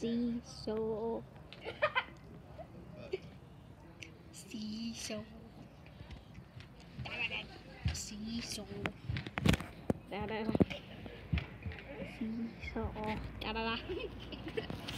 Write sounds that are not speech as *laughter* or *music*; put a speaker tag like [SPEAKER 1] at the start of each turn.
[SPEAKER 1] seesaw *laughs* seesaw seesaw da da da seesaw da da da *laughs*